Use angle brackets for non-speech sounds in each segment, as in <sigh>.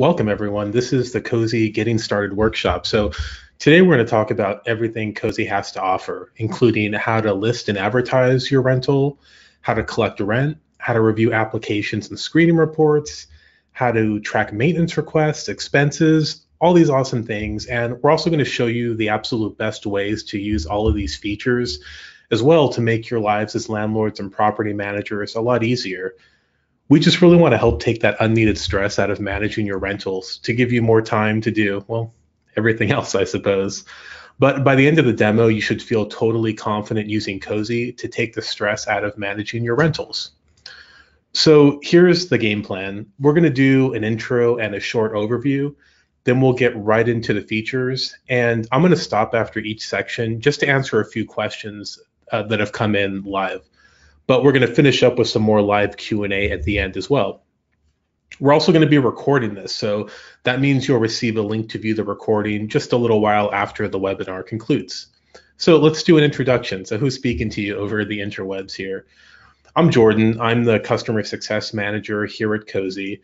Welcome, everyone. This is the Cozy Getting Started workshop. So, today we're going to talk about everything Cozy has to offer, including how to list and advertise your rental, how to collect rent, how to review applications and screening reports, how to track maintenance requests, expenses, all these awesome things. And we're also going to show you the absolute best ways to use all of these features as well to make your lives as landlords and property managers a lot easier we just really want to help take that unneeded stress out of managing your rentals to give you more time to do, well, everything <laughs> else, I suppose. But by the end of the demo, you should feel totally confident using Cozy to take the stress out of managing your rentals. So here's the game plan. We're going to do an intro and a short overview. Then we'll get right into the features. And I'm going to stop after each section just to answer a few questions uh, that have come in live but we're going to finish up with some more live q&a at the end as well. We're also going to be recording this so that means you'll receive a link to view the recording just a little while after the webinar concludes. So let's do an introduction. So who's speaking to you over the interwebs here? I'm jordan. I'm the customer success manager here at cozy.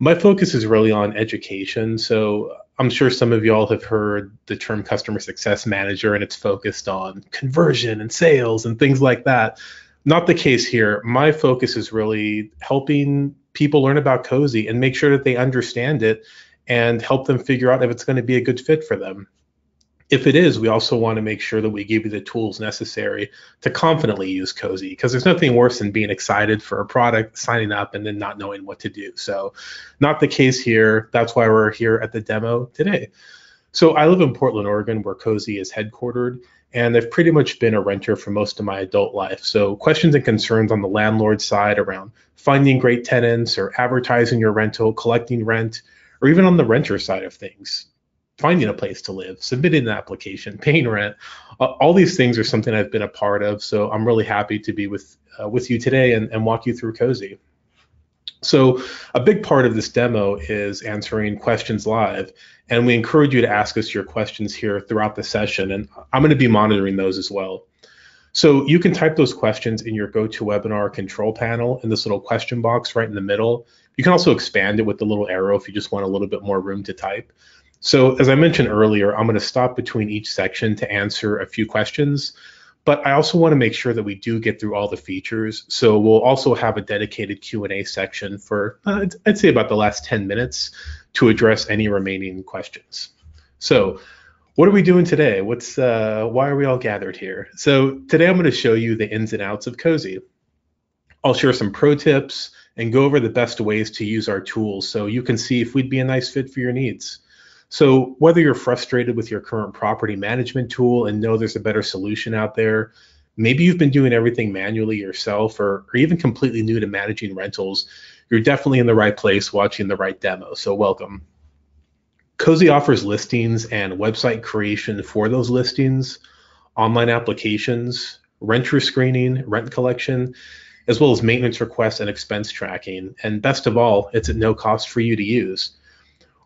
My focus is really on education so i'm sure some of y'all have heard the term customer success manager and it's focused on conversion and sales and things like that not the case here. My focus is really helping people learn about Cozy and make sure that they understand it and help them figure out if it's going to be a good fit for them. If it is, we also want to make sure that we give you the tools necessary to confidently use Cozy because there's nothing worse than being excited for a product, signing up, and then not knowing what to do. So, not the case here. That's why we're here at the demo today. So, I live in Portland, Oregon, where Cozy is headquartered and I've pretty much been a renter for most of my adult life. So, questions and concerns on the landlord side around finding great tenants or advertising your rental, collecting rent, or even on the renter side of things, finding a place to live, submitting an application, <laughs> paying rent, all these things are something I've been a part of. So, I'm really happy to be with uh, with you today and, and walk you through Cozy. So, a big part of this demo is answering questions live. And we encourage you to ask us your questions here throughout the session. And I'm going to be monitoring those as well. So, you can type those questions in your GoToWebinar control panel in this little question box right in the middle. You can also expand it with the little arrow if you just want a little bit more room to type. So, as I mentioned earlier, I'm going to stop between each section to answer a few questions but I also want to make sure that we do get through all the features. So we'll also have a dedicated Q&A section for uh, I'd say about the last 10 minutes to address any remaining questions. So what are we doing today? What's uh, why are we all gathered here? So today I'm going to show you the ins and outs of Cozy. I'll share some pro tips and go over the best ways to use our tools so you can see if we'd be a nice fit for your needs. So, whether you're frustrated with your current property management tool and know there's a better solution out there, maybe you've been doing everything manually yourself or, or even completely new to managing rentals, you're definitely in the right place watching the right demo. So, welcome. Cozy offers listings and website creation for those listings, online applications, renter screening, rent collection, as well as maintenance requests and expense tracking. And best of all, it's at no cost for you to use.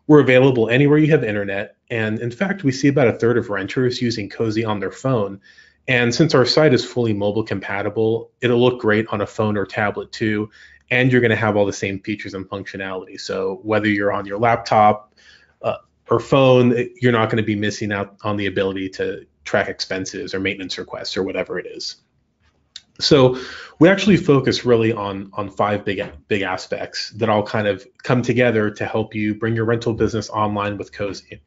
We're available anywhere you have internet, and in fact, we see about a third of renters using Cozy on their phone. And since our site is fully mobile compatible, it'll look great on a phone or tablet too, and you're going to have all the same features and functionality. So whether you're on your laptop uh, or phone, you're not going to be missing out on the ability to track expenses or maintenance requests or whatever it is. So we actually focus really on on five big big aspects that all kind of come together to help you bring your rental business online with Cozy.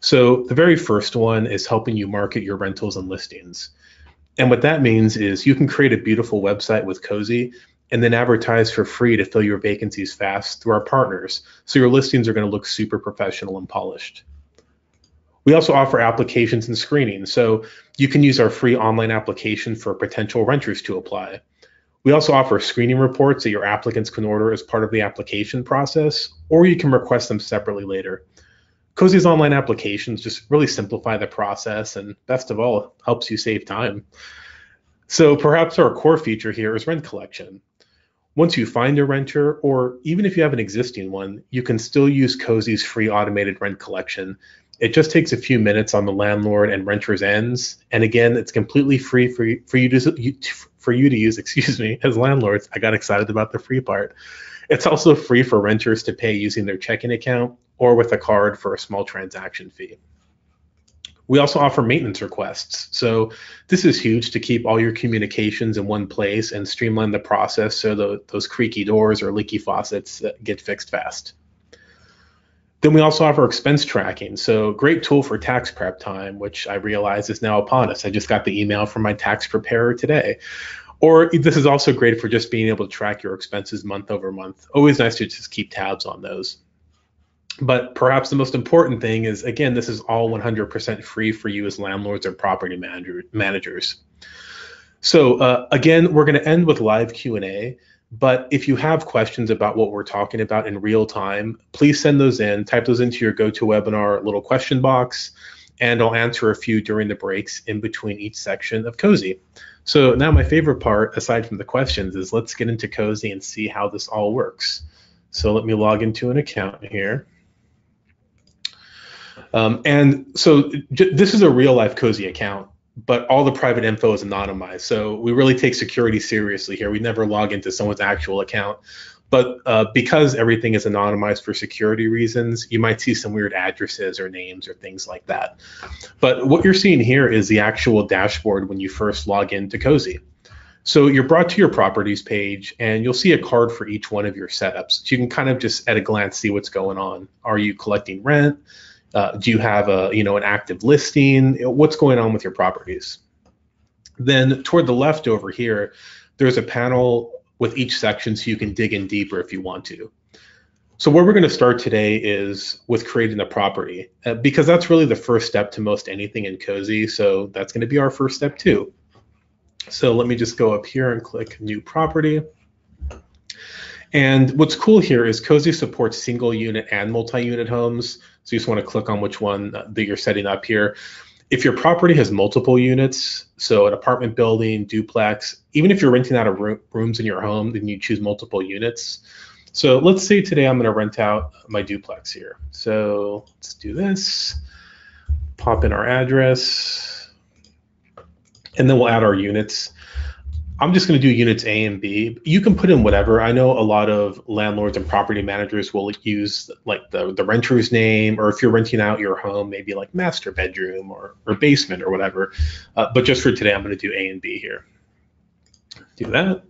So the very first one is helping you market your rentals and listings. And what that means is you can create a beautiful website with Cozy and then advertise for free to fill your vacancies fast through our partners. So your listings are going to look super professional and polished. We also offer applications and screening. So you can use our free online application for potential renters to apply. We also offer screening reports that your applicants can order as part of the application process, or you can request them separately later. Cozy's online applications just really simplify the process and, best of all, helps you save time. So perhaps our core feature here is rent collection. Once you find a renter, or even if you have an existing one, you can still use Cozy's free automated rent collection it just takes a few minutes on the landlord and renter's ends, and again, it's completely free for you, for you to for you to use. <laughs> Excuse me, as landlords, I got excited about the free part. It's also free for renters to pay using their checking account or with a card for a small transaction fee. We also offer maintenance requests. So this is huge to keep all your communications in one place and streamline the process so the, those creaky doors or leaky faucets get fixed fast. Then we also offer expense tracking. So great tool for tax prep time, which I realize is now upon us. I just got the email from my tax preparer today. Or this is also great for just being able to track your expenses month over month. Always nice to just keep tabs on those. But perhaps the most important thing is, again, this is all 100% free for you as landlords or property manager, managers. So uh, again, we're going to end with live Q&A. But if you have questions about what we're talking about in real time, please send those in. Type those into your GoToWebinar little question box, and I'll answer a few during the breaks in between each section of Cozy. So now my favorite part, aside from the questions, is let's get into Cozy and see how this all works. So let me log into an account here. Um, and so this is a real life Cozy account, but all the private info is anonymized. So we really take security seriously here. We never log into someone's actual account. But uh, because everything is anonymized for security reasons, you might see some weird addresses or names or things like that. But what you're seeing here is the actual dashboard when you first log into Cozy. So you're brought to your properties page and you'll see a card for each one of your setups. So you can kind of just at a glance see what's going on. Are you collecting rent? Uh, do you have a you know an active listing? What's going on with your properties? Then toward the left over here, there's a panel with each section so you can dig in deeper if you want to. So where we're going to start today is with creating a property uh, because that's really the first step to most anything in Cozy. So that's going to be our first step too. So let me just go up here and click new property. And what's cool here is Cozy supports single unit and multi-unit homes. So you just want to click on which one that you're setting up here. If your property has multiple units, so an apartment building, duplex, even if you're renting out of rooms in your home, then you choose multiple units. So let's say today I'm going to rent out my duplex here. So let's do this, pop in our address, and then we'll add our units. I'm just going to do units A and B. You can put in whatever. I know a lot of landlords and property managers will use like the, the renter's name, or if you're renting out your home, maybe like master bedroom or, or basement or whatever. Uh, but just for today, I'm going to do A and B here. Do that.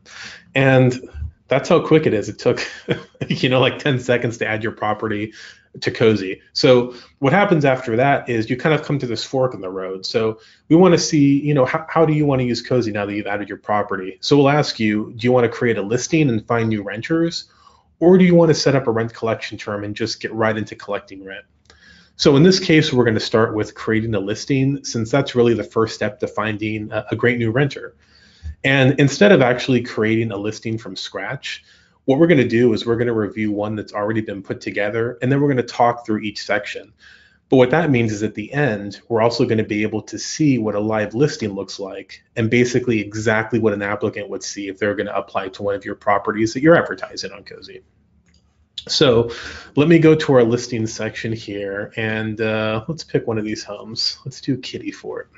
And that's how quick it is. It took, <laughs> you know, like 10 seconds to add your property to Cozy. So what happens after that is you kind of come to this fork in the road. So we want to see, you know, how, how do you want to use Cozy now that you've added your property? So we'll ask you, do you want to create a listing and find new renters? Or do you want to set up a rent collection term and just get right into collecting rent? So in this case, we're going to start with creating a listing since that's really the first step to finding a, a great new renter. And instead of actually creating a listing from scratch, what we're going to do is we're going to review one that's already been put together, and then we're going to talk through each section. But what that means is at the end, we're also going to be able to see what a live listing looks like and basically exactly what an applicant would see if they're going to apply to one of your properties that you're advertising on Cozy. So let me go to our listing section here and uh, let's pick one of these homes. Let's do Kitty Fort.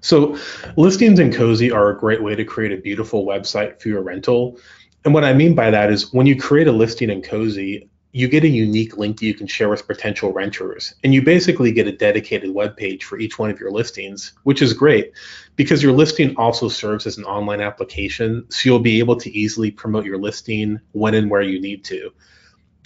So listings in Cozy are a great way to create a beautiful website for your rental. And what I mean by that is when you create a listing in Cozy, you get a unique link that you can share with potential renters. And you basically get a dedicated web page for each one of your listings, which is great because your listing also serves as an online application. So you'll be able to easily promote your listing when and where you need to.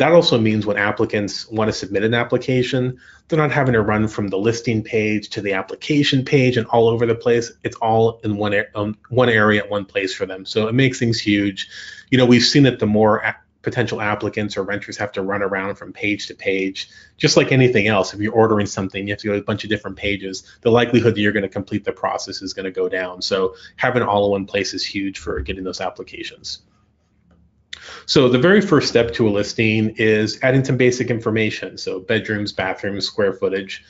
That also means when applicants want to submit an application, they're not having to run from the listing page to the application page and all over the place. It's all in one um, one area at one place for them. So it makes things huge. You know, we've seen that the more a- potential applicants or renters have to run around from page to page, just like anything else. If you're ordering something, you have to go to a bunch of different pages. The likelihood that you're going to complete the process is going to go down. So having all in one place is huge for getting those applications. So the very first step to a listing is adding some basic information. So bedrooms, bathrooms, square footage.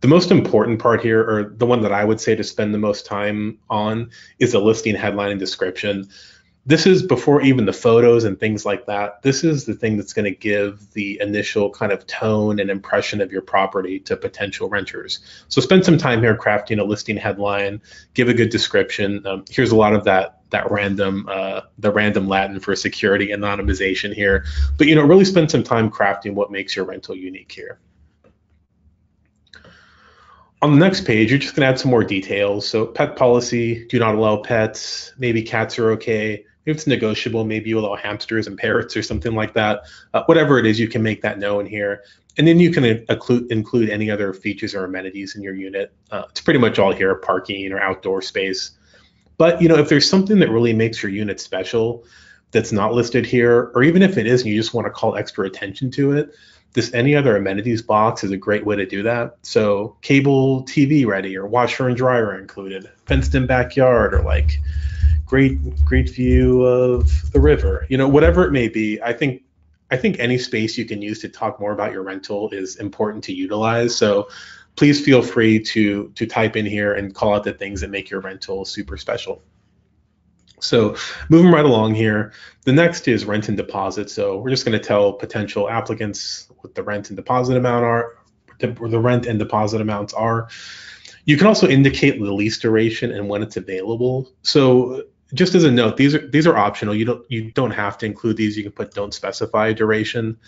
The most important part here, or the one that I would say to spend the most time on, is the listing headline and description. This is before even the photos and things like that. This is the thing that's going to give the initial kind of tone and impression of your property to potential renters. So spend some time here crafting a listing headline, give a good description. Um, here's a lot of that that random uh, the random Latin for security anonymization here, but you know really spend some time crafting what makes your rental unique here. On the next page, you're just going to add some more details. So pet policy, do not allow pets. Maybe cats are okay if it's negotiable, maybe you allow hamsters and parrots or something like that. Uh, whatever it is, you can make that known here. And then you can include, include any other features or amenities in your unit. Uh, it's pretty much all here, parking or outdoor space. But you know, if there's something that really makes your unit special that's not listed here, or even if it is and you just want to call extra attention to it, this any other amenities box is a great way to do that. So cable TV ready or washer and dryer included, fenced in backyard or like great great view of the river. You know whatever it may be i think i think any space you can use to talk more about your rental is important to utilize. So please feel free to to type in here and call out the things that make your rental super special. So moving right along here the next is rent and deposit. So we're just going to tell potential applicants what the rent and deposit amount are the rent and deposit amounts are. You can also indicate the lease duration and when it's available. So just as a note, these are these are optional. You don't you don't have to include these. You can put don't specify duration.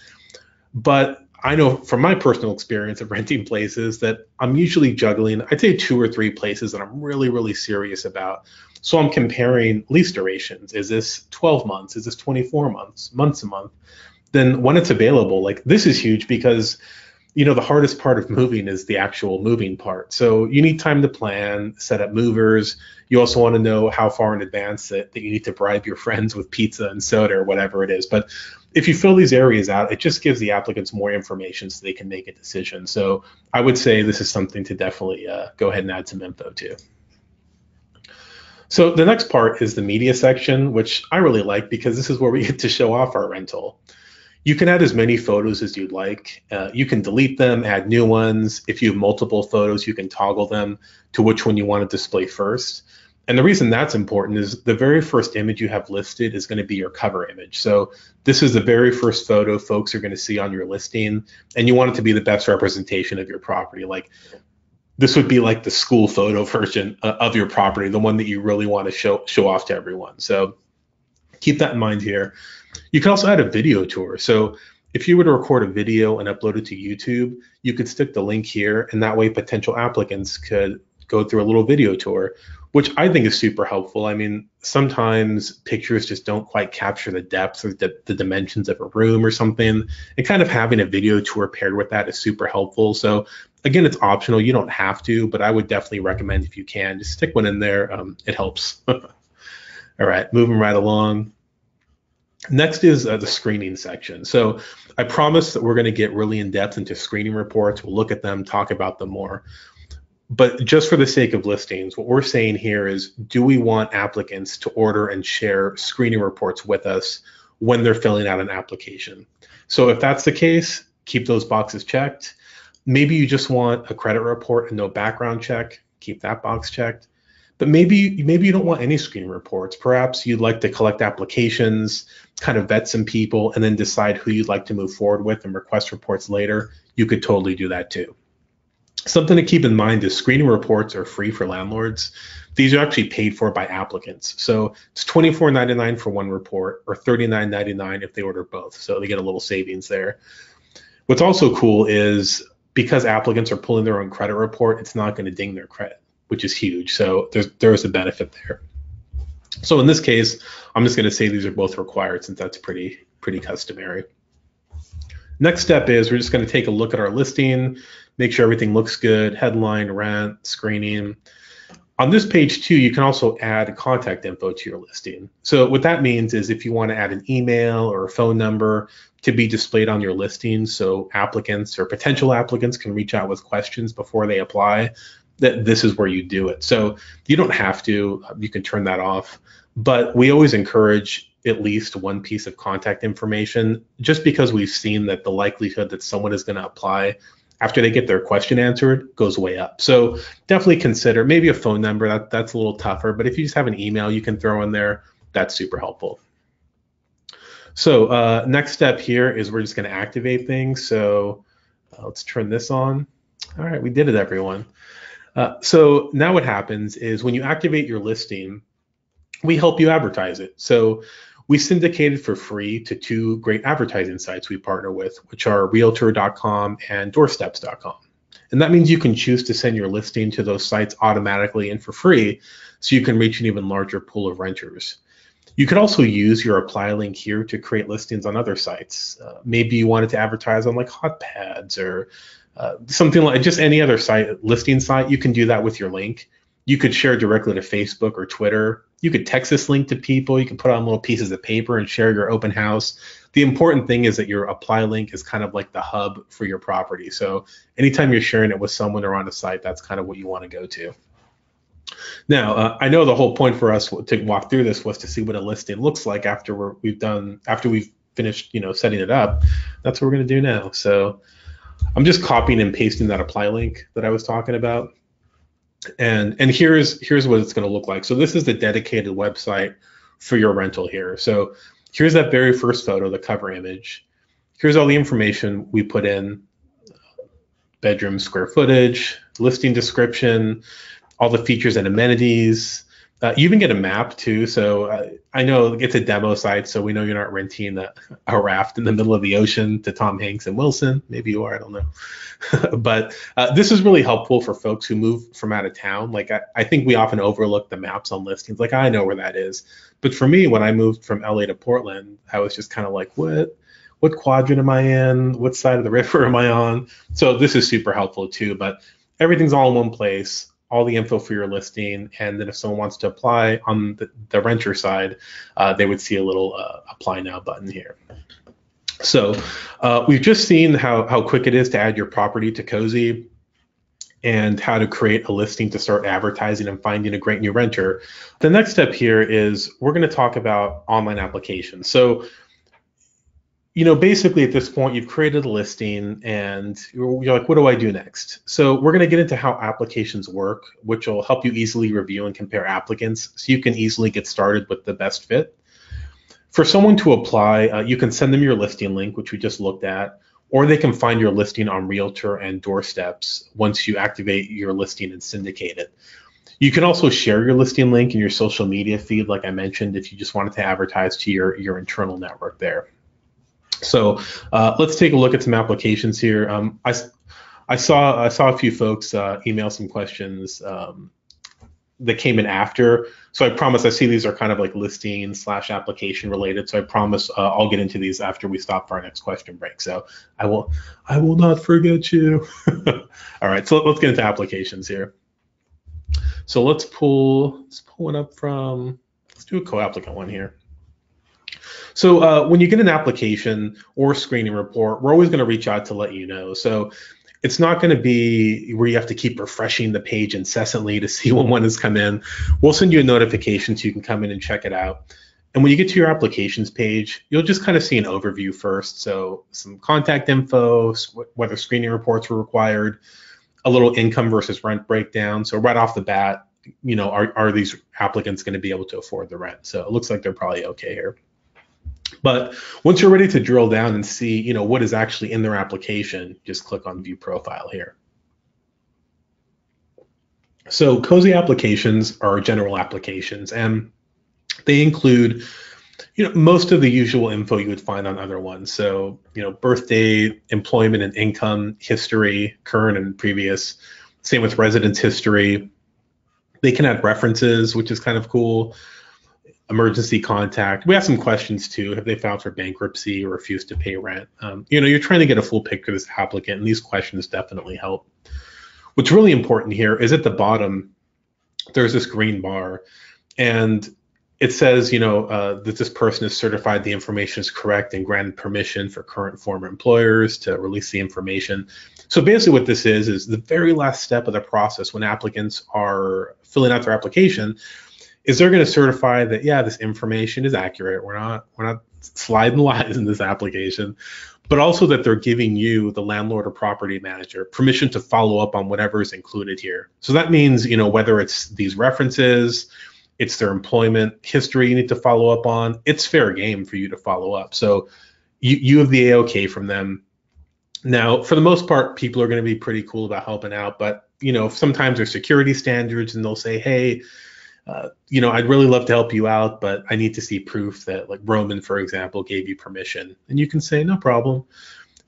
But I know from my personal experience of <laughs> renting places that I'm usually juggling, I'd say two or three places that I'm really, really serious about. So I'm comparing lease durations. Is this 12 months? Is this 24 months? Months a month? Then when it's available, like this is huge because you know the hardest part of moving is the actual moving part. So you need time to plan set up movers. You also want to know how far in advance that, that you need to bribe your <laughs> friends with pizza and soda or whatever it is. But if you fill these areas out it just gives the applicants more information so they can make a decision. So i would say this is something to definitely uh, go ahead and add some info to. So the next part is the media section which i really like because this is where we get to show off our rental you can add as many photos as you'd like. Uh, you can delete them, add new ones. If you have multiple photos, you can toggle them to which one you want to display first. And the reason that's important is the very first image you have listed is going to be your cover image. So this is the very first photo folks are going to see on your listing, and you want it to be the best representation of your property. Like this would be like the school photo <laughs> version uh, of your property, the one that you really want to show show off to everyone. So keep that in mind here. You can also add a video tour. So if you were to record a video and upload it to YouTube, you could stick the link here, and that way potential applicants could go through a little video tour, which I think is super helpful. I mean, sometimes pictures just don't quite capture the depth or the, the dimensions of a room or something. And kind of having a video tour paired with that is super helpful. So again, it's optional. You don't have to, but I would definitely recommend if you can, just stick one in there. Um, it helps. <laughs> All right, moving right along. Next is uh, the screening section. So I promise that we're going to get really in depth into screening reports. We'll look at them, talk about them more. But just for the sake of listings, what we're saying here is do we want applicants to order and share screening reports with us when they're filling out an application? So if that's the case, keep those boxes checked. Maybe you just want a credit report and no background check, keep that box checked. But maybe maybe you don't want any screening reports. Perhaps you'd like to collect applications, kind of vet some people, and then decide who you'd like to move forward with and request reports later. You could totally do that too. Something to keep in mind is screening reports are free for landlords. These are actually paid for by applicants. So it's $24.99 for one report or $39.99 if they order both. So they get a little savings there. What's also cool is because applicants are pulling their own credit report, it's not going to ding their credit which is huge. So there's there's a benefit there. So in this case, I'm just going to say these are both required since that's pretty pretty customary. Next step is we're just going to take a look at our listing, make sure everything looks good, headline, rent, screening. On this page too, you can also add contact info to your listing. So what that means is if you want to add an email or a phone number to be displayed on your listing so applicants or potential applicants can reach out with questions before they apply, that this is where you do it. So you don't have to, you can turn that off. But we always encourage at least one piece of contact information just because we've seen that the likelihood that someone is going to apply after they get their question answered goes way up. So definitely consider maybe a phone number that that's a little tougher, but if you just have an email you can throw in there, that's super helpful. So uh, next step here is we're just going to activate things. So uh, let's turn this on. All right, we did it, everyone. Uh, so now what happens is when you activate your listing, we help you advertise it. So we syndicated for free to two great advertising sites we partner with, which are Realtor.com and Doorsteps.com. And that means you can choose to send your listing to those sites automatically and for free, so you can reach an even larger pool of renters. You could also use your apply link here to create listings on other sites. Uh, maybe you wanted to advertise on like HotPads or uh, something like just any other site listing site. You can do that with your link. You could share directly to Facebook or Twitter. You could text this link to people. You can put on little pieces of paper and share your open house. The important thing is that your apply link is kind of like the hub for your property. So anytime you're sharing it with someone or on a site, that's kind of what you want to go to. Now, uh, I know the whole point for us to walk through this was to see what a listing looks like after we we've done after we've finished, you know, setting it up. That's what we're going to do now. So I'm just copying and pasting that apply link that I was talking about. And and here's here's what it's going to look like. So this is the dedicated website for your rental here. So here's that very first photo, the cover image. Here's all the information we put in bedroom square footage, listing description, all the features and amenities. Uh, you even get a map too. So uh, I know it's a demo site, so we know you're not renting a, a, raft in the middle of the ocean to Tom Hanks and Wilson. Maybe you are, I don't know. <laughs> but uh, this is really helpful for folks who move from out of town. Like I, I, think we often overlook the maps on listings. Like I know where that is, but for me, when I moved from LA to Portland, I was just kind of like, what? What quadrant am I in? What side of the <laughs> river am I on? So this is super helpful too. But everything's all in one place all the info for your listing, and then if someone wants to apply on the, the renter side, uh, they would see a little uh, apply now button here. So uh, we've just seen how, how quick it is to add your property to Cozy and how to create a listing to start advertising and finding a great new renter. The next step here is we're going to talk about online applications. So you know, basically at this point, you've created a listing and you're, you're, like, what do I do next? So we're going to get into how applications work, which will help you easily review and compare applicants so you can easily get started with the best fit. For someone to apply, uh, you can send them your listing link, which we just looked at, or they can find your listing on Realtor and Doorsteps once you activate your listing and syndicate it. You can also share your listing link in your social media feed, like I mentioned, if you just wanted to advertise to your, your internal network there. So uh, let's take a look at some applications here. Um, I, I saw I saw a few folks uh, email some questions um, that came in after. So I promise I see these are kind of like listing slash application related. So I promise uh, I'll get into these after we stop for our next question break. So I will I will not forget you. <laughs> All right, so let's get into applications here. So let's pull let's pull one up from let's do a co-applicant one here. So uh, when you get an application or screening report, we're always going to reach out to let you know. So it's not going to be where you have to keep refreshing the page incessantly to <laughs> see when one has come in. We'll send you a notification so you can come in and check it out. And when you get to your applications page, you'll just kind of see an overview first. So some contact info, whether screening reports were required, a little income versus rent breakdown. So right off the bat, you know, are, are these applicants going to be able to afford the rent? So it looks like they're probably okay here. But once you're ready to drill down and see, you know, what is actually in their application, just click on View Profile here. So Cozy applications are general applications, and they include, you know, most of the usual info you would find on other ones. So, you know, birthday, employment and income history, current and previous. Same with residence history. They can add references, which is kind of cool emergency contact. We have some questions too. Have they filed for bankruptcy or refused to pay rent? Um, you know, you're trying to get a full picture of this applicant, and these questions definitely help. What's really important here is at the bottom, there's this green bar, and it says, you know, uh, that this person is certified the information is correct and granted permission for current former employers to release the information. So basically, what this is is the very last step of the process when applicants are filling out their application is they're going to certify that yeah this information is accurate we're not we're not sliding <laughs> lies in this application but also that they're giving you the landlord or property manager permission to follow up on whatever is included here so that means you know whether it's these references it's their employment history you need to follow up on. It's fair game for you to follow up. So you, you have the AOK from them. Now, for the most part, people are going to be pretty cool about helping out, but you know, sometimes there's security standards and they'll say, hey, uh, you know, I'd really love to help you out, but I need to see proof that, like Roman, for example, gave you permission. And you can say, no problem.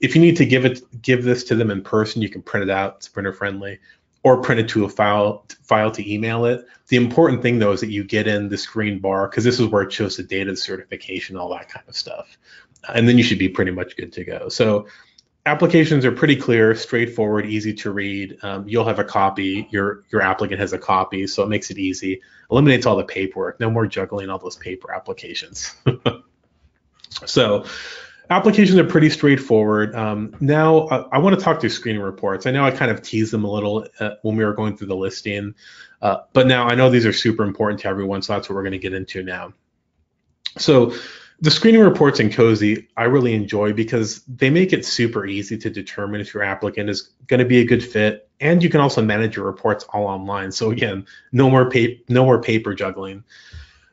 If you need to give it, give this to them in person, you can print it out. It's printer friendly, or print it to a file file to email it. The important thing though is that you get in this green bar because this is where it shows the data, the certification, all that kind of stuff, and then you should be pretty much good to go. So applications are pretty clear, straightforward, easy to read. Um, you'll have a copy. Your your applicant has a copy, so it makes it easy. Eliminates all the paperwork. No more juggling all those paper applications. <laughs> so applications are pretty straightforward. Um, now I, want to talk through screening reports. I know I kind of teased them a little uh, when we were going through the listing, uh, but now I know these are super important to everyone, so that's what we're going to get into now. So the screening reports in Cozy I really enjoy because they make it super easy to determine if your applicant is going to be a good fit, and you can also manage your reports all online. So again, no more paper, no more paper juggling.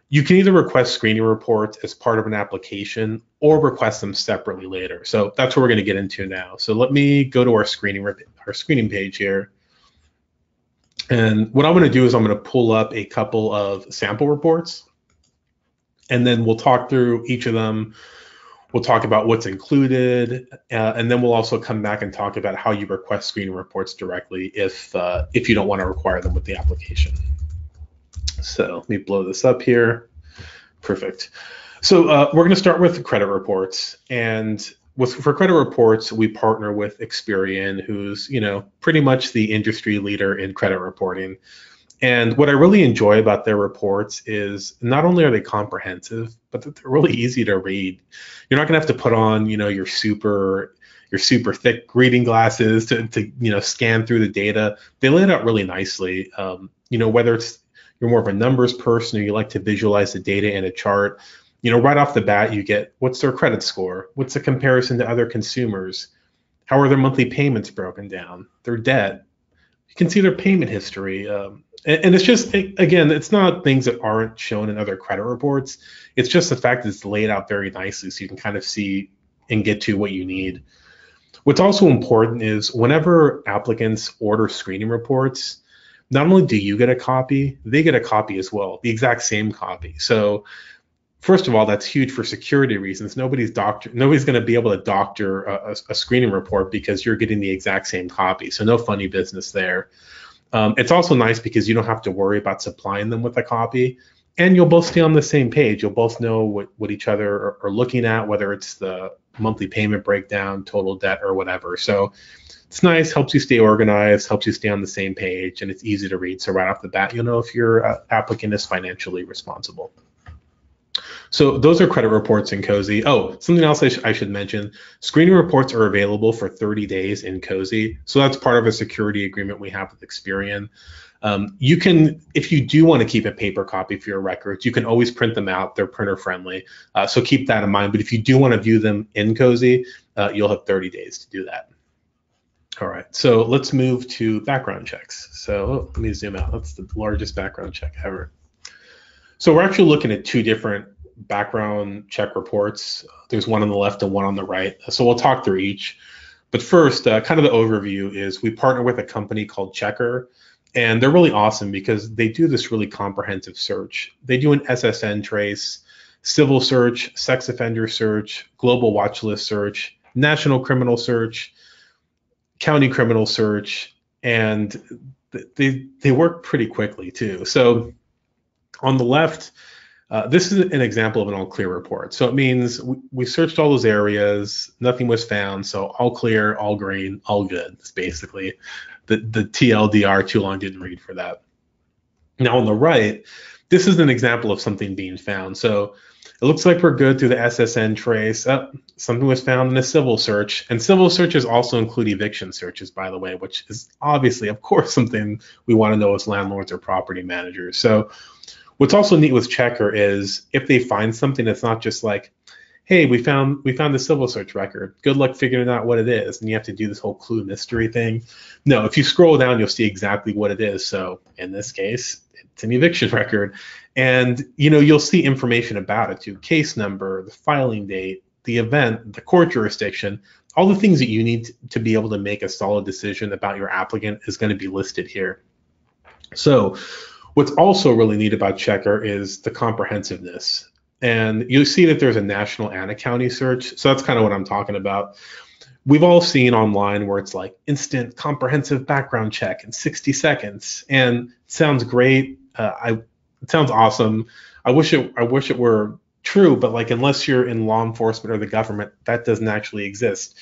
You can either request screening reports as part of an application or request them separately later. So that's what we're going to get into now. So let me go to our screening our screening page here. And what I'm going to do is I'm going to pull up a couple of sample reports and then we'll talk through each of them. We'll talk about what's included, uh, and then we'll also come back and talk about how you request screening reports directly if uh, if you don't want to require them with the application. So let me blow this up here. Perfect. So uh, we're going to start with credit reports, and with for credit reports, we partner with Experian, who's you know pretty much the industry leader in credit reporting. And what I really enjoy about their reports is not only are they comprehensive, but they're really easy to read. You're not going to have to put on, you know, your super your super thick reading glasses to, to you know scan through the data. They lay it out really nicely. Um, you know, whether it's you're more of a numbers person or you like to visualize the data in a chart, you know, right off the bat you get what's their credit score, what's the comparison to other consumers, how are their monthly payments broken down, their debt. You can see their payment history. Um, and, and it's just again, it's not things that aren't shown in other credit reports. It's just the fact that it's laid out very nicely, so you can kind of see and get to what you need. What's also important is whenever applicants order screening reports, not only do you get a copy, they get a copy as well, the exact same copy. So first of all, that's huge for security reasons. Nobody's doctor, nobody's going to be able to doctor a, a, screening report because you're getting the exact same copy. So no funny business there. Um, it's also nice because you don't have to worry about supplying them with a copy, and you'll both stay on the same page. You'll both know what, what each other are, are looking at, whether it's the monthly payment breakdown, total debt, or whatever. So it's nice, helps you stay organized, helps you stay on the same page, and it's easy to read. So right off the bat, you'll know if your uh, applicant is financially responsible. So those are credit reports in Cozy. Oh, something else I, sh- I, should mention: screening reports are available for 30 days in Cozy. So that's part of a security agreement we have with Experian. Um, you can, if you do want to keep a paper copy for your records, you can always print them out. They're printer friendly, uh, so keep that in mind. But if you do want to view them in Cozy, uh, you'll have 30 days to do that. All right, so let's move to background checks. So let me zoom out. That's the largest background check ever. So we're actually looking at two different background check reports. There's one on the left and one on the right. So we'll talk through each. But first, uh, kind of the overview is we partner with a company called Checkr, and they're really awesome because they do this really comprehensive search. They do an SSN trace, civil search, sex offender search, global watch list search, national criminal search, county criminal search, and they they work pretty quickly too. So on the left, uh, this is an example of an all clear report. So it means we, we, searched all those areas, nothing was found. So all clear, all green, all good. It's basically the, the TLDR too long didn't read for that. Now on the right, this is an example of something being found. So it looks like we're good through the SSN trace. Oh, something was found in a civil search. And civil searches also include eviction searches, by the way, which is obviously, of course, <laughs> something we want to know as landlords or property managers. So What's also neat with Checkr is if they find something, it's not just like, hey, we found we found the civil search record. Good luck figuring out what it is, and you have to do this whole clue mystery thing. No, if you scroll down, you'll see exactly what it is. So in this case, It's an eviction <laughs> record. And you know, you'll see information about it too, case number, the filing date, the event, the court jurisdiction, all the things that you need to be able to make a solid decision about your applicant is going to be listed here. So, what's also really neat about Checkr is the comprehensiveness. And you see that there's a national and a county search. So that's kind of what I'm talking about. We've all seen online where it's like instant comprehensive background check in 60 seconds, and sounds great. Uh, I it sounds awesome. I wish it I wish it were true, but like unless you're in law enforcement or the government, that doesn't actually exist.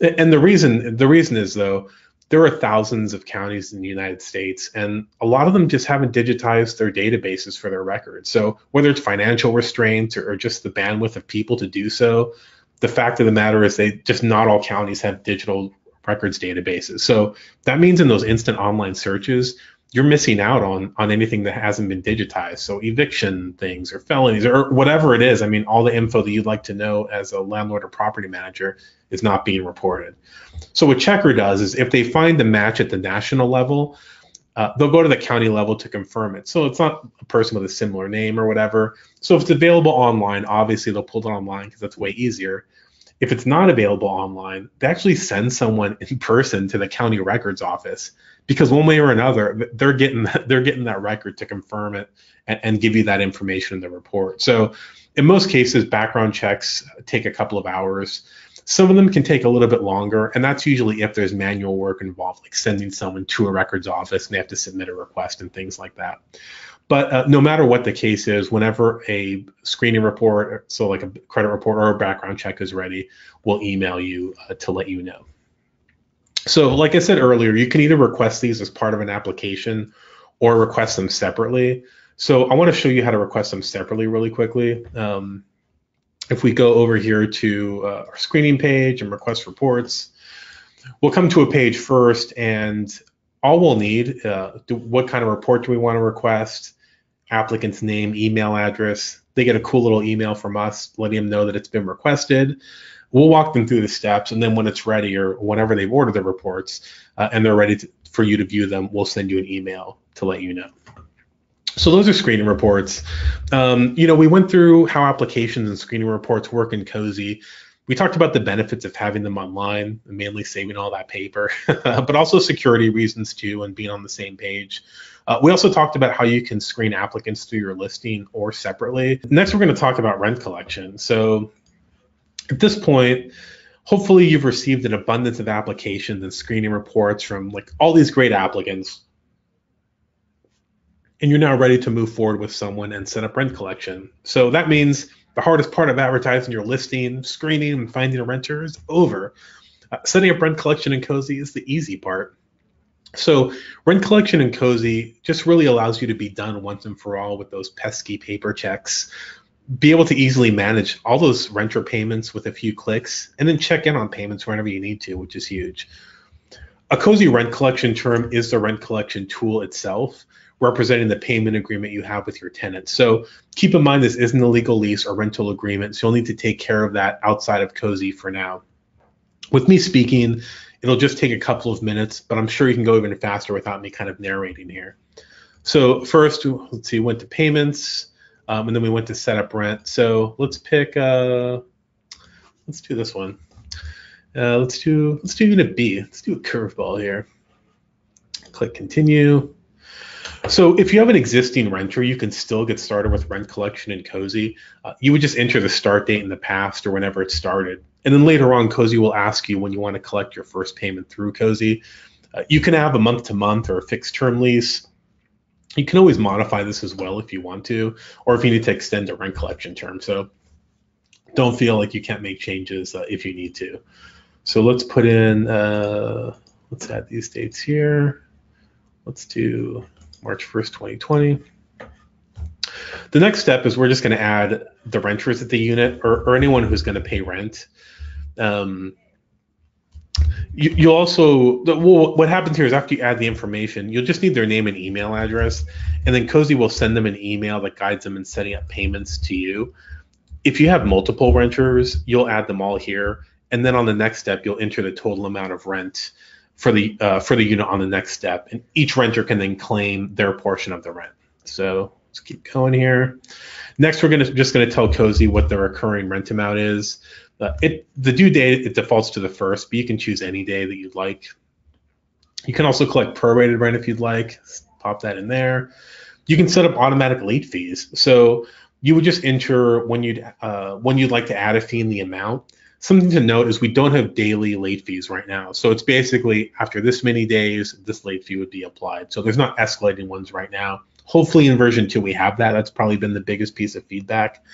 And the reason the reason is though there are thousands of counties in the United States, and a lot of them just haven't digitized their databases for their records. So, whether it's financial restraints or, or, just the bandwidth of people to do so, the fact of the matter is they just not all counties have digital records databases. So, that means in those instant online searches, you're missing out on on anything that hasn't been digitized. So eviction things or felonies or whatever it is. I mean, all the info that you'd like to know as a landlord or property manager is not being reported. So what Checkr does is if they find the match at the national level, uh, they'll go to the county level to confirm it. So it's not a person with a similar name or whatever. So if it's available online, obviously they'll pull it online because that's way easier. If it's not available online, they actually send someone in person to the county records office because one way or another, they're getting <laughs> they're getting that record to confirm it and, and give you that information in the report. So in most cases, background checks take a couple of hours. Some of them can take a little bit longer, and that's usually if there's manual work involved, like sending someone to a records office and they have to submit a request and things like that. But uh, no matter what the case is, whenever a screening report, so like a credit report or a background check is ready, we'll email you uh, to let you know. So, like I said earlier, you can either request these as part of an application or request them separately. So, I want to show you how to request them separately really quickly. Um, if we go over here to uh, our screening page and request reports, we'll come to a page first and all we'll need, uh, do, what kind of report do we want to request, applicant's name, email address. They get a cool little email from us letting them know that it's been requested. We'll walk them through the steps, and then when it's ready or whenever they've ordered the reports uh, and they're ready to, for you to view them, we'll send you an email to let you know. So those are screening reports. Um, you know, we went through how applications and screening reports work in Cozy. We talked about the benefits of having them online, mainly saving all that paper, <laughs> but also security reasons too, and being on the same page. Uh, we also talked about how you can screen applicants through your listing or separately. Next, we're going to talk about rent collection. So at this point, hopefully you've received an abundance of applications and screening reports from like all these great applicants and you're now ready to move forward with someone and set up rent collection. So that means the hardest part of advertising your listing, screening, and finding a renter is over. Uh, setting up rent collection in Cozy is the easy part. So rent collection in Cozy just really allows you to be done once and for all with those pesky paper checks, be able to easily manage all those renter payments with a few clicks, and then check in on payments whenever you need to, which is huge. A Cozy rent collection term is the rent collection tool itself representing the payment agreement you have with your tenant. So keep in mind this isn't a legal lease or rental agreement, so you'll need to take care of that outside of Cozy for now. With me speaking, it'll just take a couple of minutes, but I'm sure you can go even faster without me kind of narrating here. So first, let's see, went to payments, um, and then we went to set up rent. So let's pick, uh, let's do this one. Uh, let's do let's do unit B. Let's do a curveball here. Click continue. So if you have an existing renter, you can still get started with rent collection in Cozy. Uh, you would just enter the start date in the past or whenever it started. And then later on, Cozy will ask you when you want to collect your first payment through Cozy. Uh, you can have a month to month or a fixed term lease. You can always modify this as well if you want to, or if you need to extend the rent collection term. So don't feel like you can't make changes uh, if you need to. So let's put in, uh, let's add these dates here. Let's do March 1st, 2020. The next step is we're just going to add the renters at the unit or, or anyone who's going to pay rent. Um, you, you also, well, what happens here is after you add the information, you'll just need their name and email address, and then Cozy will send them an email that guides them in setting up payments to you. If you have multiple renters, you'll add them all here, and then on the next step, you'll enter the total amount of rent for the uh, for the unit on the next step, and each renter can then claim their portion of the rent. So let's keep going here. Next, we're gonna just gonna tell Cozy what the recurring rent amount is. Uh, it the due date it defaults to the first, but you can choose any day that you'd like. You can also collect prorated rent if you'd like. Pop that in there. You can set up automatic late fees. So you would just enter when you'd uh, when you'd like to add a fee in the amount. Something to note is we don't have daily late fees right now. So it's basically after this many days, this late fee would be applied. So there's not escalating ones right now. Hopefully in version two we have that. That's probably been the biggest piece of feedback.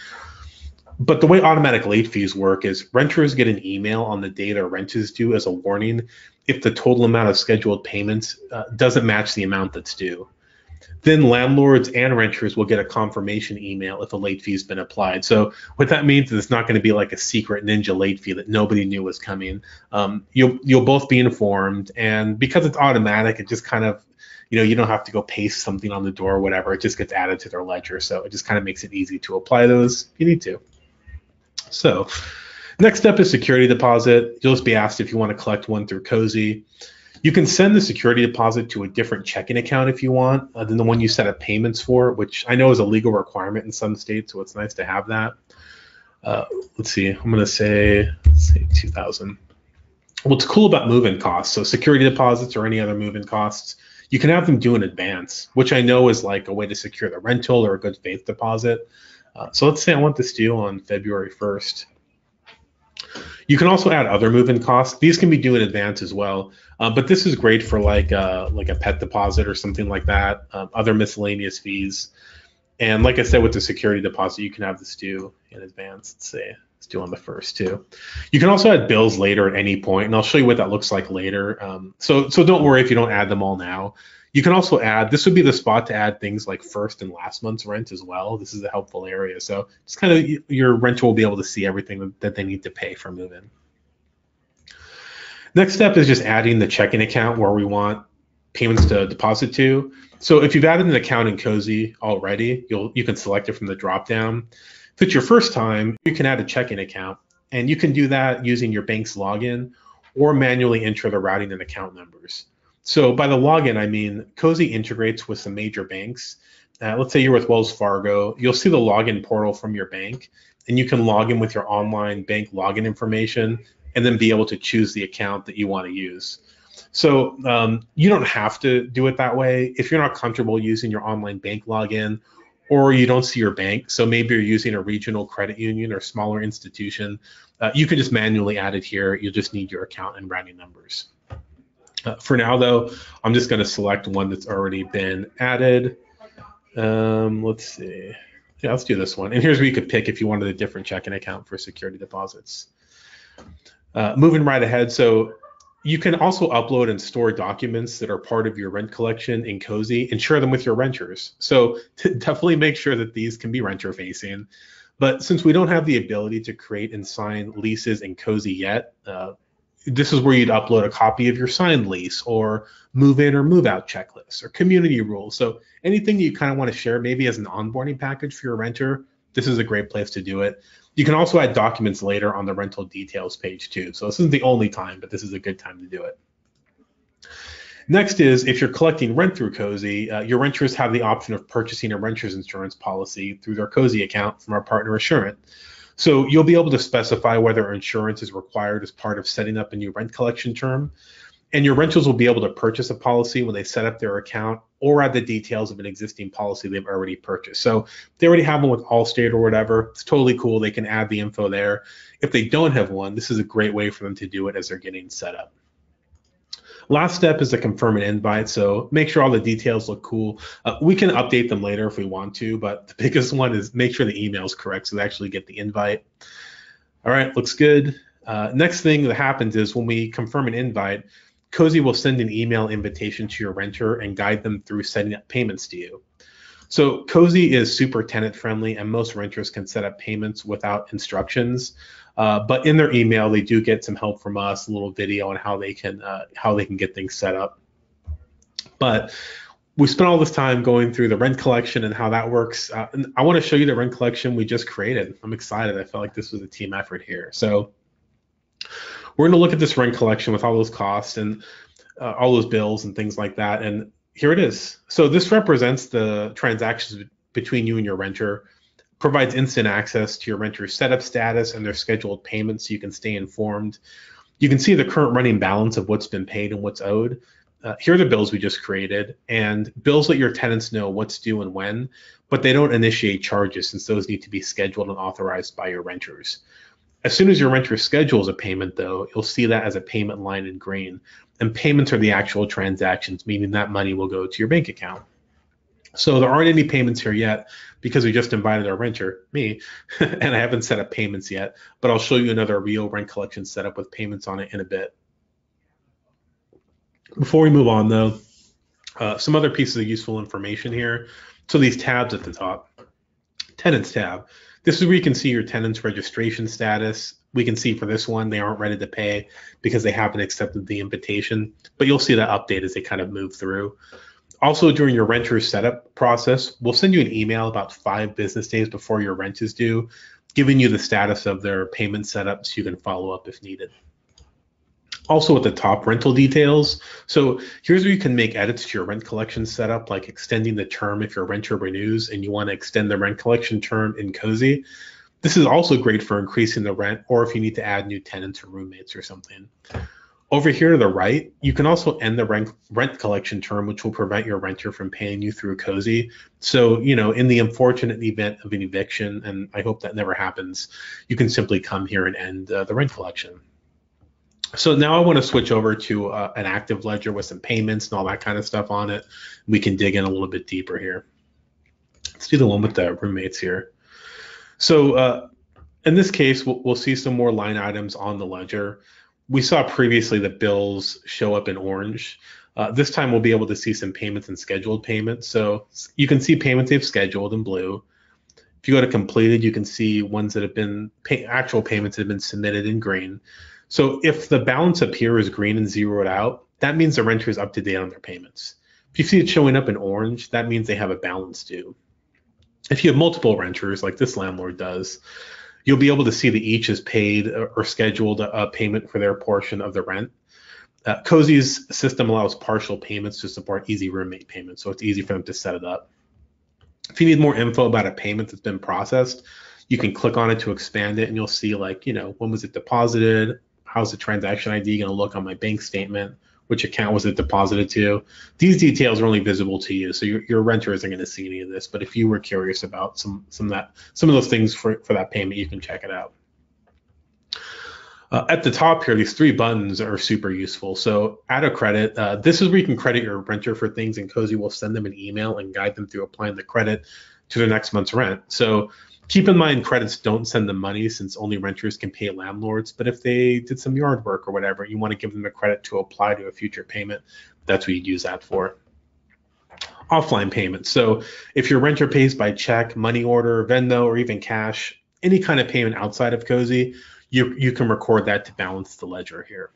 But the way automatic late fees work is renters get an email on the day their rent is due as a warning if the total amount of scheduled payments uh, doesn't match the amount that's due. Then landlords and renters will get a confirmation email if a late fee has been applied. So what that means is it's not going to be like a secret ninja late fee that nobody knew was coming. Um, you'll you'll both be informed, and because it's automatic, it just kind of you know you don't have to go paste something on the door or whatever. It just gets added to their ledger. So it just kind of makes it easy to apply those if you need to. So next step is security deposit. You'll just be asked if you want to collect one through Cozy. You can send the security deposit to a different checking account if you want uh, than the one you set up payments for, which I know is a legal requirement in some states, so it's nice to have that. Uh, let's see, I'm going to say, say 2000. What's cool about move-in costs, so security deposits or any other move-in costs, you can have them due in advance, which I know is like a way to secure the rental or a good faith deposit. Uh, so let's say I want this due on February 1st. You can also add other move-in costs. These can be due in advance as well, uh, but this is great for like uh, like a pet deposit or something like that. Um, other miscellaneous fees, and like I said, with the security deposit, you can have this due in advance. Let's say it's due on the first too. You can also add bills later at any point, and I'll show you what that looks like later. Um, so so don't worry if you don't add them all now. You can also add, this would be the spot to add things like first and last month's rent as well. This is a helpful area. So just kind of your renter will be able to see everything that they need to pay for move-in. Next step is just adding the checking account where we want payments to deposit to. So if you've added an account in Cozy already, you'll you can select it from the dropdown. If it's your first time, you can add a checking account, and you can do that using your bank's login or manually enter the routing and account numbers. So by the login, I mean Cozy integrates with some major banks. Uh, let's say you're with Wells Fargo, you'll see the login portal from your bank, and you can log in with your online bank login information and then be able to choose the account that you want to use. So um, you don't have to do it that way if you're not comfortable using your online bank login or you don't see your bank. So maybe you're using a regional credit union or smaller institution. Uh, you can just manually add it here. You'll just need your account and routing numbers. Uh, for now, though, I'm just going to select one that's already been added. Um, let's see. Yeah, let's do this one. And here's where you could pick if you wanted a different checking account for security deposits. Uh, moving right ahead, so you can also upload and store documents that are part of your rent collection in Cozy and share them with your renters. So <laughs> definitely make sure that these can be renter facing. But since we don't have the ability to create and sign leases in Cozy yet, uh, this is where you'd upload a copy of your signed lease or move in or move out checklist or community rules. So anything you kind of want to share, maybe as an onboarding package for your renter, this is a great place to do it. You can also add documents later on the rental details page too. So this isn't the only time, but this is a good time to do it. Next is if you're collecting rent through Cozy, uh, your renters have the option of purchasing a renter's insurance policy through their Cozy account from our partner Assurant. So you'll be able to specify whether insurance is required as part of setting up a new rent collection term. And your rentals will be able to purchase a policy when they set up their account or add the details of an existing policy they've already purchased. So they already have one with Allstate or whatever. It's totally cool. They can add the info there. If they don't have one, this is a great way for them to do it as they're getting set up. Last step is to confirm an invite. So make sure all the details look cool. Uh, we can update them later if we want to, but the <laughs> biggest one is make sure the email is correct so they actually get the invite. All right, looks good. Uh, next thing that happens is when we confirm an invite, Cozy will send an email invitation to your renter and guide them through setting up payments to you. So Cozy is super tenant friendly, and most renters can set up payments without instructions. Uh, but in their email, they do get some help from us, a little video on how they can uh, how they can get things set up. But we spent all this time going through the rent collection and how that works. Uh, and I want to show you the rent collection we just created. I'm excited. I felt like this was a team effort here. So we're going to look at this rent collection with all those costs and uh, all those bills and things like that. And here it is. So this represents the transactions between you and your renter, provides instant access to your renter's setup status and their scheduled payments so you can stay informed. You can see the current running balance of what's been paid and what's owed. Uh, here are the bills we just created, and bills let your tenants know what's due and when, but they don't initiate charges since those need to be scheduled and authorized by your renters. As soon as your renter schedules a payment, though, you'll see that as a payment line in green. And payments are the actual transactions, meaning that money will go to your bank account. So there aren't any payments here yet because we just invited our renter, me, <laughs> and I haven't set up payments yet. But I'll show you another real rent collection setup with payments on it in a bit. Before we move on, though, uh, some other pieces of useful information here. So these tabs at the top, tenants tab. This is where you can see your tenant's registration status. We can see for this one, they aren't ready to pay because they haven't accepted the invitation, but you'll see that update as they kind of move through. Also, during your renter setup process, we'll send you an email about five business days before your rent is due, giving you the status of their payment setup so you can follow up if needed also at the top rental details. So here's where you can make edits to your rent collection setup, like extending the term if your renter renews and you want to extend the rent collection term in Cozy. This is also great for increasing the rent or if you need to add new tenants or roommates or something. Over here to the right, you can also end the rent, rent collection term, which will prevent your renter from paying you through Cozy. So, you know, in the unfortunate event of an eviction, and I hope that never happens, you can simply come here and end uh, the rent collection. So now I want to switch over to uh, an active ledger with some payments and all that kind of stuff on it. We can dig in a little bit deeper here. Let's do the one with the roommates here. So uh, in this case, we'll, we'll, see some more line items on the ledger. We saw previously that bills show up in orange. Uh, this time we'll be able to see some payments and scheduled payments. So you can see payments they've scheduled in blue. If you go to completed, you can see ones that have been pay, actual payments that have been submitted in green. So if the balance up here is green and zeroed out, that means the renter is up to date on their payments. If you see it showing up in orange, that means they have a balance due. If you have multiple renters, like this landlord does, you'll be able to see that each has paid or scheduled a payment for their portion of the rent. Uh, Cozy's system allows partial payments to support easy roommate payments, so it's easy for them to set it up. If you need more info about a payment that's been processed, you can click on it to expand it, and you'll see like, you know, when was it deposited, how's the transaction ID going to look on my bank statement? Which account was it deposited to? These details are only visible to you, so your, your renter isn't going to see any of this. But if you were curious about some some that some of those things for, for that payment, you can check it out. Uh, at the top here, these three buttons are super useful. So add a credit. Uh, this is where you can credit your renter for things, and Cozy will send them an email and guide them through applying the credit to their next month's rent. So Keep in mind, credits don't send them money since only renters can pay landlords. But if they did some yard work or whatever, you want to give them a credit to apply to a future payment. That's what you'd use that for. Offline payments. So if your renter pays by check, money order, Venmo, or even cash, any kind of payment outside of Cozy, you, you can record that to balance the ledger here.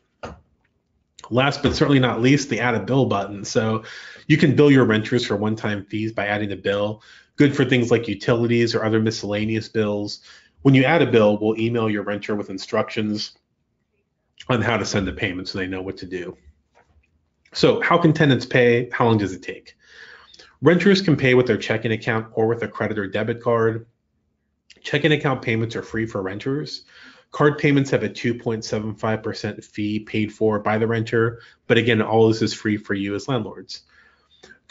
Last but certainly not least, the add a bill button. So you can bill your renters for one time fees by adding a bill good for things like utilities or other miscellaneous bills. When you add a bill, we'll email your renter with instructions on how to send the payment so they know what to do. So, how can tenants pay? How long does it take? Renters can pay with their checking account or with a credit or debit card. Checking account payments are free for renters. Card payments have a 2.75% fee paid for by the renter, but again, all this is free for you as landlords.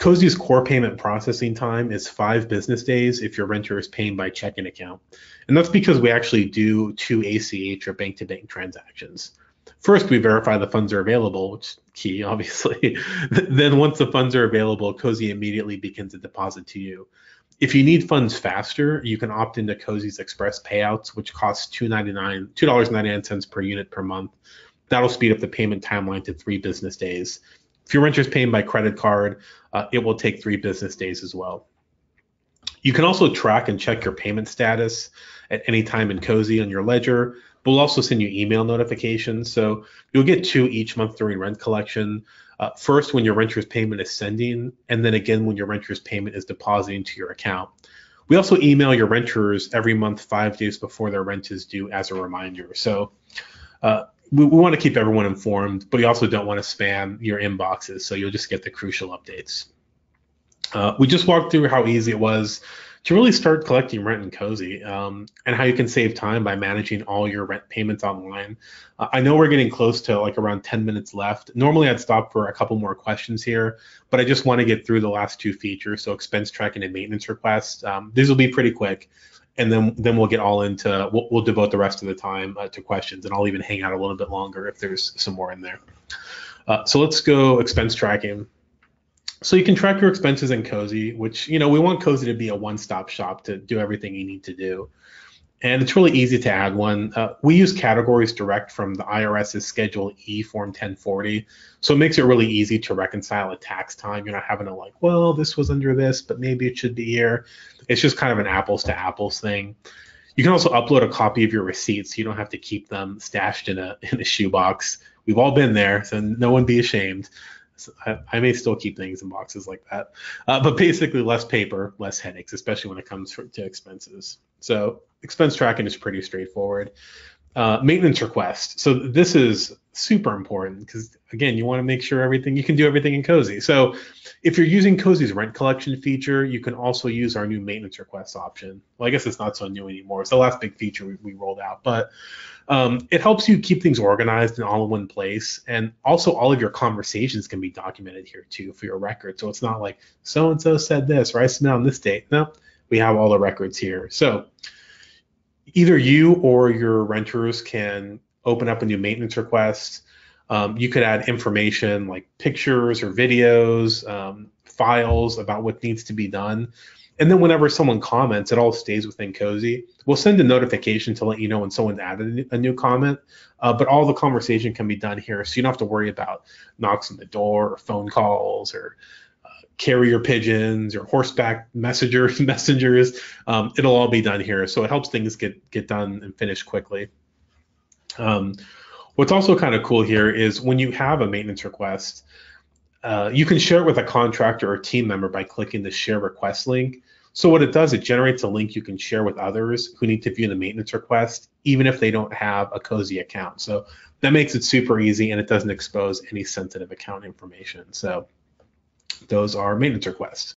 Cozy's core payment processing time is five business days if your renter is paying by checking account. And that's because we actually do two ACH or bank to bank transactions. First, we verify the funds are available, which is key, <laughs> obviously. then, once the funds are available, Cozy immediately begins a deposit to you. If you need funds faster, you can opt into Cozy's Express payouts, which costs $2.99, $2.99 per unit per month. That'll speed up the payment timeline to three business days. If your renter is paying by credit card, uh, it will take three business days as well. You can also track and check your payment status at any time in Cozy on your ledger. We'll also send you email notifications. So you'll get two each month during rent collection. Uh, first, when your renter's payment is sending, and then again when your renter's payment is depositing to your account. We also email your renters every month, five days before their rent is due, as a reminder. So uh, we, we want to keep everyone informed, but we also don't want to spam your inboxes, so you'll just get the crucial updates. Uh, we just walked through how easy it was to really start collecting rent in Cozy um, and how you can save time by managing all your rent payments online. Uh, I know we're getting close to like around 10 minutes left. Normally I'd stop for a couple more questions here, but I just want to get through the last two features. So expense tracking and maintenance requests. Um, these will be pretty quick. And then, then we'll get all into, we'll, we'll devote the rest of the time uh, to questions and I'll even hang out a little bit longer if there's some more in there. Uh, so let's go expense tracking. So you can track your expenses in Cozy, which you know we want Cozy to be a one-stop shop to do everything you need to do, and it's really easy to add one. Uh, we use categories direct from the IRS's Schedule E Form 1040, so it makes it really easy to reconcile at tax time. You're not having to like, well, this was under this, but maybe it should be here. It's just kind of an apples to apples thing. You can also upload a copy of your receipts. So you don't have to keep them stashed in a <laughs> in a shoebox. We've all been there, so no one be ashamed. I, I, may still keep things in boxes like that. Uh, but basically, less paper, less headaches, especially when it comes for, to expenses. So expense tracking is pretty straightforward. Uh, maintenance request. So this is super important because again, you want to make sure everything you can do everything in Cozy. So if you're using Cozy's rent collection feature, you can also use our new maintenance request option. Well, I guess it's not so new anymore. It's the last big feature we, we rolled out, but um, it helps you keep things organized and all in one place. And also, all of your conversations can be documented here too for your record. So it's not like so and so said this or I on this date. No, we have all the records here. So either you or your renters can open up a new maintenance request. Um, you could add information like pictures or videos, um, files about what needs to be done. And then whenever someone comments, it all stays within Cozy. We'll send a notification to let you know when someone's added a new comment, uh, but all the conversation can be done here. So you don't have to worry about knocks on the door or phone calls or carrier pigeons or horseback messenger <laughs> messengers. Um, it'll all be done here, so it helps things get get done and finished quickly. Um, what's also kind of cool here is when you have a maintenance request, uh, you can share it with a contractor or team member by clicking the share request link. So what it does, it generates a link you can share with others who need to view the maintenance request, even if they don't have a Cozy account. So that makes it super easy and it doesn't expose any sensitive account information. So those are maintenance requests.